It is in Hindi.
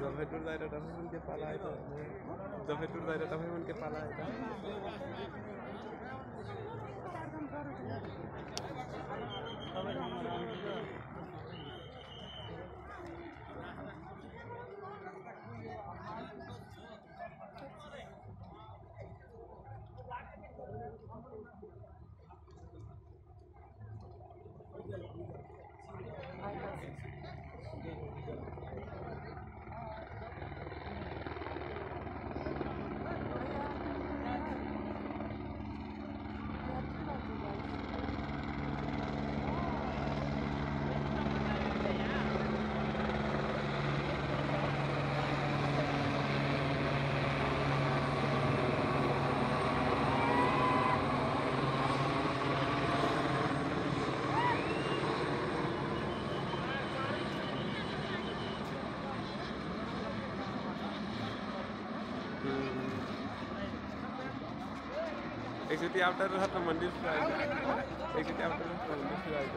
জমেটুর দায়রা টাফিমুনকে পালায় তো জমেটুর দায়রা টাফিমুনকে পালায় एक सिटी आफ्टर रहता मंदिर से आएगा एक सिटी आफ्टर रहता मंदिर